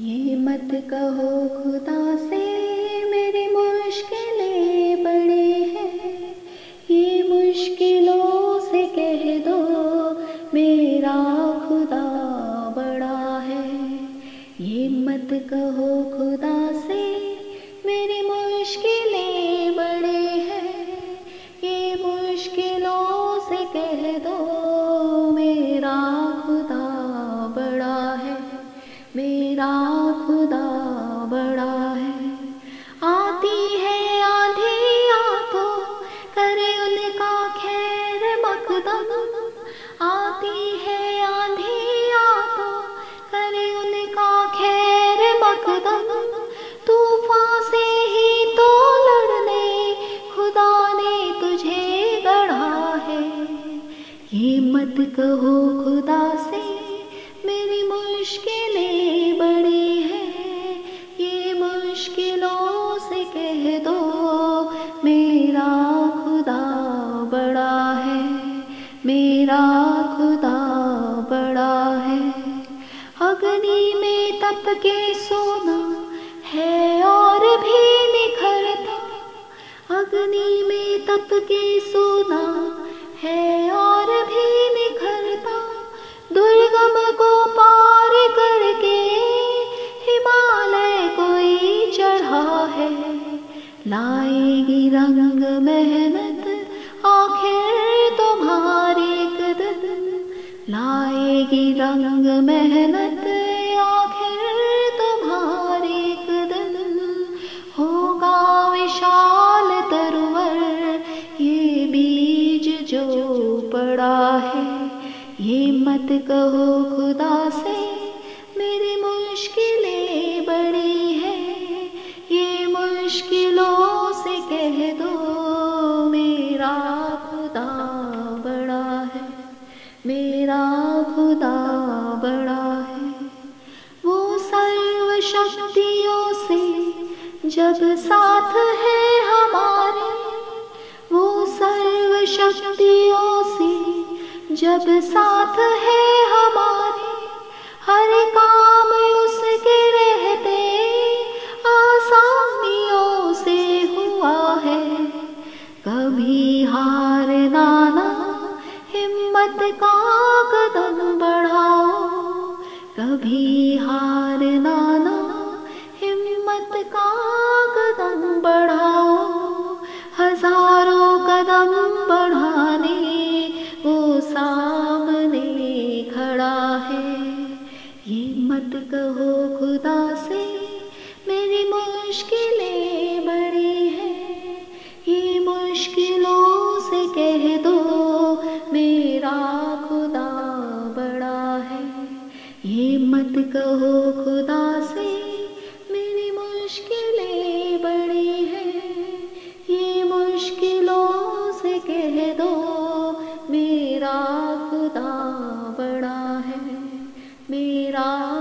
ये मत कहो खुदा से, मेरी मुश्किलें बड़ी हैं। ये मुश्किलों से कह दो, मेरा खुदा बड़ा है। ये मत कहो खैर मकदम तूफ़ान से ही तो लड़ने खुदा ने तुझे गढ़ा है ये मत कहो खुदा से मेरी मुश्किलें बड़ी हैं ये मुश्किलों से कह दो मेरा खुदा बड़ा है मेरा खुदा बड़ा है अग्नि में सोना है और भी निखरता अग्नि में तप के सोना है और भी निखरता दुर्गम को पार करके हिमालय कोई चढ़ा है। लाएगी रंग मेहनत, आखिर तुम्हारी कदम लाएगी रंग मेहनत कहो खुदा से, मेरी मुश्किलें बड़ी हैं। ये मुश्किलों से कह दो, मेरा खुदा बड़ा है। मेरा खुदा बड़ा है। वो सर्व शक्तियों से जब साथ है हमारे, वो सर्व शक्तियों से जब साथ है हमारे, हर काम उसके रहते। आसानियों से हुआ है, कभी हार नाना, हिम्मत का कदम बढ़ाओ। कभी हार नाना, हिम्मत का खुदा से मेरी मुश्किलें बड़ी हैं। ये मुश्किलों से कह दो, मेरा खुदा बड़ा है। ये मत कहो खुदा से मेरी मुश्किलें बड़ी हैं। ये मुश्किलों से कह दो, मेरा खुदा बड़ा है। मेरा